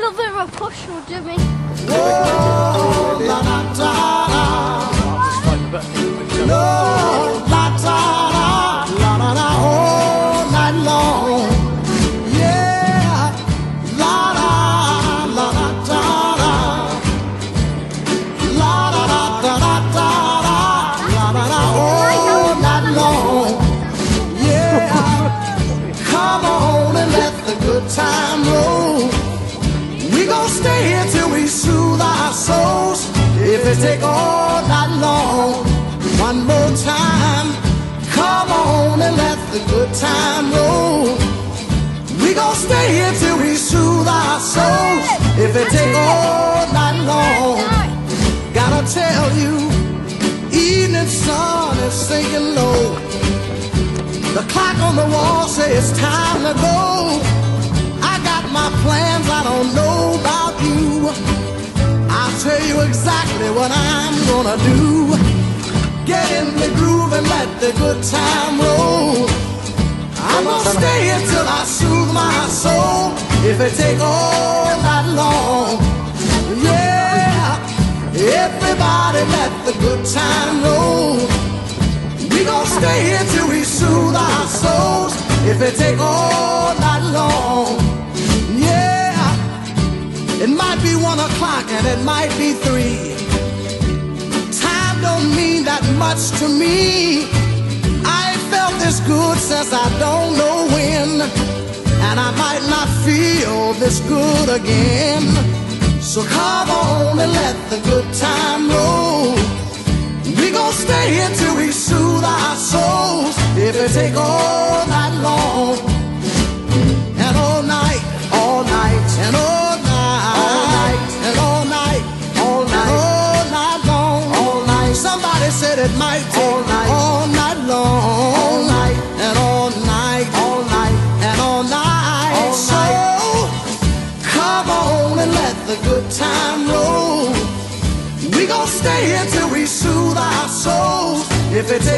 little bit of a push Jimmy. Oh, It take all night long, one more time. Come on and let the good time roll. We gon' stay here till we soothe our souls. If it take all night long, gotta tell you, evening sun is sinking low. The clock on the wall says it's time to go. I got my plans, I don't know about you. Tell you exactly what I'm gonna do. Get in the groove and let the good time roll. I'm gonna stay here till I soothe my soul. If it take all night long, yeah. Everybody let the good time roll. We gon' stay here till we soothe our souls. If it take all It might be one o'clock and it might be three. Time don't mean that much to me. I ain't felt this good since I don't know when. And I might not feel this good again. So come on and let the good time roll. We gon' stay here till we soothe our souls. If it take all night It might all night, all night long, all night, and all night, all night, and all night. All so come on and let the good time roll. We gon' stay here till we soothe our souls. If it take all night long,